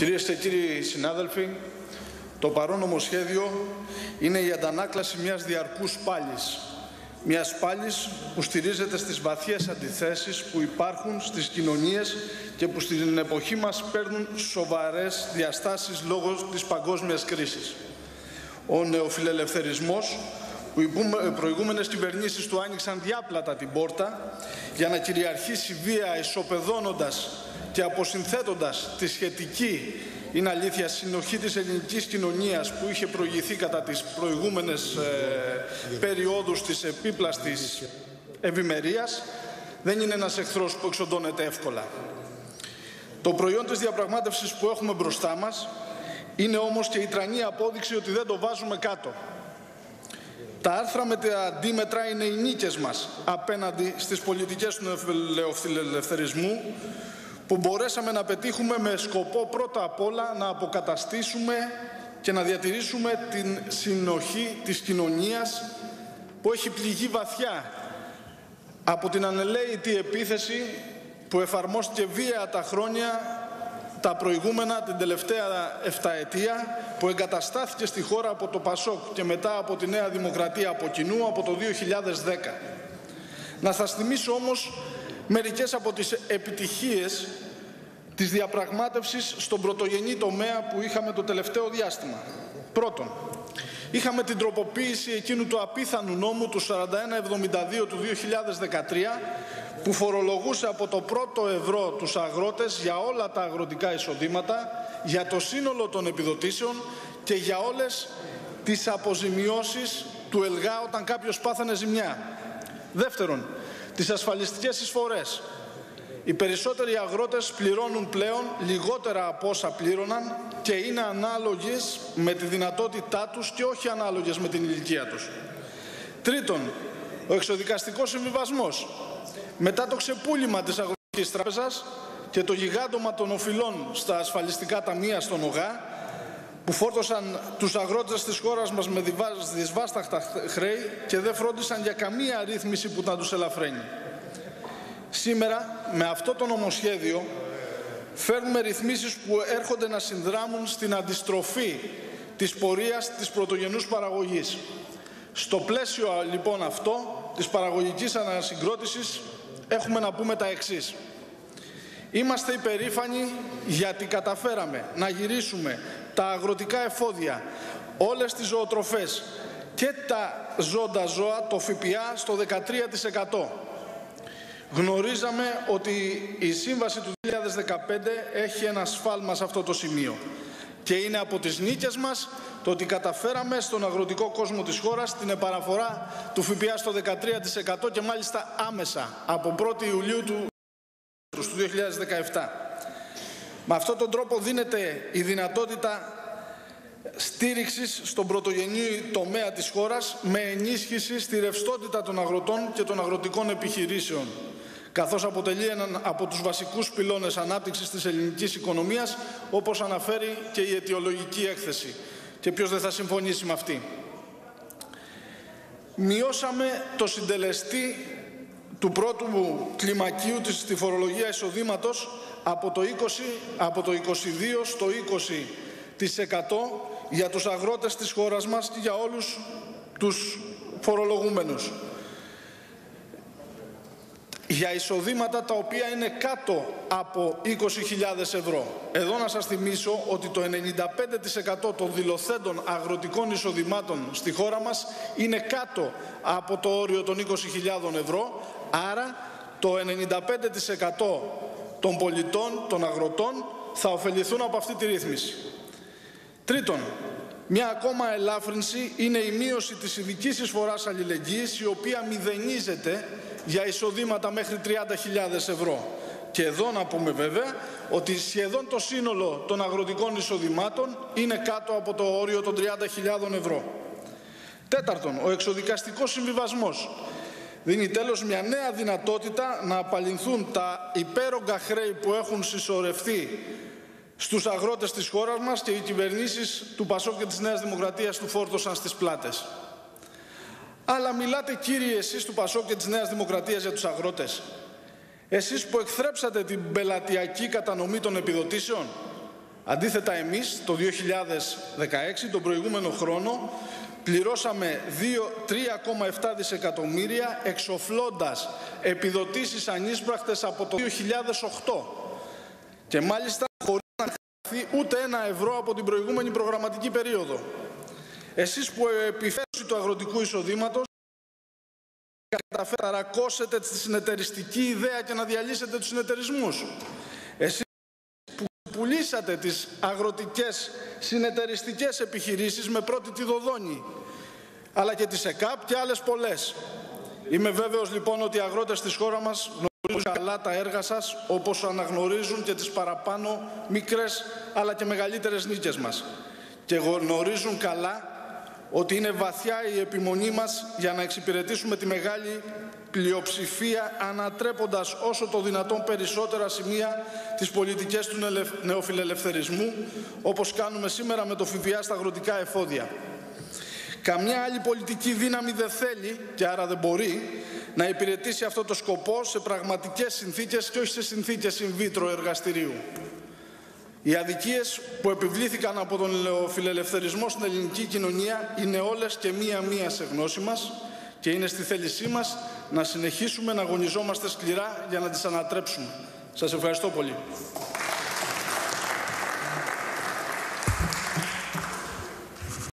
Κυρίες και κύριοι συνάδελφοι, το παρόν νομοσχέδιο είναι η αντανάκλαση μιας διαρκούς πάλης. Μιας πάλης που στηρίζεται στις βαθιές αντιθέσεις που υπάρχουν στις κοινωνίες και που στην εποχή μας παίρνουν σοβαρές διαστάσεις λόγω της παγκόσμιας κρίσης. Ο νεοφιλελευθερισμός που οι προηγούμενες κυβερνήσεις του άνοιξαν διάπλατα την πόρτα για να κυριαρχήσει βία ισοπεδώνοντας και αποσυνθέτοντας τη σχετική είναι αλήθεια συνοχή της ελληνικής κοινωνίας που είχε προηγηθεί κατά τις προηγούμενες ε, περιόδους της επίπλαστης ευημερίας, δεν είναι ένας εχθρός που εξοντώνεται εύκολα. Το προϊόν της διαπραγμάτευσης που έχουμε μπροστά μας είναι όμως και η τρανή απόδειξη ότι δεν το βάζουμε κάτω. Τα άρθρα με τα αντίμετρα είναι οι νίκες μας απέναντι στις πολιτικές του ελευθερισμού που μπορέσαμε να πετύχουμε με σκοπό πρώτα απ' όλα να αποκαταστήσουμε και να διατηρήσουμε την συνοχή της κοινωνίας που έχει πληγεί βαθιά από την ανελαίτη επίθεση που εφαρμόστηκε βία τα χρόνια τα προηγούμενα την τελευταία 7 ετία που εγκαταστάθηκε στη χώρα από το Πασόκ και μετά από τη Νέα Δημοκρατία από κοινού από το 2010. Να σας θυμίσω όμως μερικές από τις επιτυχίες της διαπραγμάτευσης στον πρωτογενή τομέα που είχαμε το τελευταίο διάστημα. Πρώτον, είχαμε την τροποποίηση εκείνου του απίθανου νόμου του 4172 του 2013 που φορολογούσε από το πρώτο ευρώ τους αγρότες για όλα τα αγροτικά εισοδήματα, για το σύνολο των επιδοτήσεων και για όλες τις αποζημιώσεις του ΕΛΓΑ όταν κάποιος πάθανε ζημιά. Δεύτερον, τις ασφαλιστικές εισφορές. Οι περισσότεροι αγρότες πληρώνουν πλέον λιγότερα από όσα πλήρωναν και είναι ανάλογες με τη δυνατότητά τους και όχι ανάλογες με την ηλικία τους. Τρίτον, ο εξοδικαστικός συμβιβασμός. Μετά το ξεπούλημα της Αγροτικής Τράπεζας και το γιγάντωμα των οφειλών στα ασφαλιστικά ταμεία στον ΟΓΑ, που φόρτωσαν τους αγρότες της χώρας μας με δυσβάσταχτα χρέη και δεν φρόντισαν για καμία ρύθμιση που να τους ελαφραίνει. Σήμερα, με αυτό το νομοσχέδιο, φέρνουμε ρυθμίσεις που έρχονται να συνδράμουν στην αντιστροφή της πορείας της πρωτογενούς παραγωγής. Στο πλαίσιο λοιπόν αυτό της παραγωγικής ανασυγκρότησης έχουμε να πούμε τα εξής. Είμαστε υπερήφανοι γιατί καταφέραμε να γυρίσουμε τα αγροτικά εφόδια, όλες τις ζωοτροφές και τα ζώντα ζώα, το ΦΠΑ στο 13%. Γνωρίζαμε ότι η σύμβαση του 2015 έχει ένα σφάλμα σε αυτό το σημείο και είναι από τις νίκες μας το ότι καταφέραμε στον αγροτικό κόσμο της χώρας την επαναφορά του ΦΠΑ στο 13% και μάλιστα άμεσα από 1η Ιουλίου του 2017. Με αυτόν τον τρόπο δίνεται η δυνατότητα στήριξης στον πρωτογενή τομέα της χώρας με ενίσχυση στη ρευστότητα των αγροτών και των αγροτικών επιχειρήσεων καθώς αποτελεί έναν από τους βασικούς πυλώνες ανάπτυξης της ελληνικής οικονομίας, όπως αναφέρει και η αιτιολογική έκθεση. Και ποιος δεν θα συμφωνήσει με αυτή. Μειώσαμε το συντελεστή του πρώτου κλιμακίου της στη φορολογία εισοδήματος από το, 20, από το 22 στο 20% για τους αγρότες της χώρας μας και για όλους τους φορολογούμενους για εισοδήματα τα οποία είναι κάτω από 20.000 ευρώ. Εδώ να σας θυμίσω ότι το 95% των δηλωθέντων αγροτικών εισοδημάτων στη χώρα μας είναι κάτω από το όριο των 20.000 ευρώ, άρα το 95% των πολιτών, των αγροτών, θα ωφεληθούν από αυτή τη ρύθμιση. Τρίτον, μια ακόμα ελάφρυνση είναι η μείωση της ειδικής εισφοράς αλληλεγγύης, η οποία μηδενίζεται για εισοδήματα μέχρι 30.000 ευρώ. Και εδώ να πούμε βέβαια ότι σχεδόν το σύνολο των αγροτικών εισοδημάτων είναι κάτω από το όριο των 30.000 ευρώ. Τέταρτον, ο εξοδικαστικός συμβιβασμός δίνει τέλος μια νέα δυνατότητα να απαλληλθούν τα υπέρογκα χρέη που έχουν συσσωρευτεί στους αγρότες της χώρας μας και οι κυβερνήσεις του Πασόκ και της Νέας Δημοκρατίας του φόρτωσαν στις πλάτες. Αλλά μιλάτε κύριοι εσείς του Πασόκ και της Νέας Δημοκρατίας για τους αγρότες. Εσείς που εκθρέψατε την πελατειακή κατανομή των επιδοτήσεων. Αντίθετα εμείς το 2016, τον προηγούμενο χρόνο, πληρώσαμε 3,7 δισεκατομμύρια εξοφλώντας επιδοτήσεις ανίσπρακτες από το 2008 και μάλιστα χωρίς να χαθεί ούτε ένα ευρώ από την προηγούμενη προγραμματική περίοδο. Εσείς που επιφέρωση του αγροτικού εισοδήματος καταφέρατε να ρακώσετε τη συνεταιριστική ιδέα και να διαλύσετε τους συνεταιρισμούς. Εσείς που πουλήσατε τις αγροτικές συνεταιριστικές επιχειρήσεις με πρώτη τη Δοδόνη, αλλά και τις ΕΚΑΠ και άλλες πολλές. Είμαι βέβαιος λοιπόν ότι οι αγρότες της χώρας μας γνωρίζουν καλά τα έργα σας, όπως αναγνωρίζουν και τις παραπάνω μικρές αλλά και μεγαλύτερες νίκες μας. Και γνωρίζουν καλά ότι είναι βαθιά η επιμονή μας για να εξυπηρετήσουμε τη μεγάλη πλειοψηφία ανατρέποντας όσο το δυνατόν περισσότερα σημεία τις πολιτικές του νεοφιλελευθερισμού όπως κάνουμε σήμερα με το ΦΠΑ στα αγροτικά εφόδια. Καμιά άλλη πολιτική δύναμη δεν θέλει και άρα δεν μπορεί να υπηρετήσει αυτό το σκοπό σε πραγματικές συνθήκες και όχι σε συνθήκες in vitro εργαστηρίου. Οι αδικίες που επιβλήθηκαν από τον φιλελευθερισμό στην ελληνική κοινωνία είναι όλες και μία-μία σε γνώση μας και είναι στη θέλησή μας να συνεχίσουμε να αγωνιζόμαστε σκληρά για να τις ανατρέψουμε. Σας ευχαριστώ πολύ.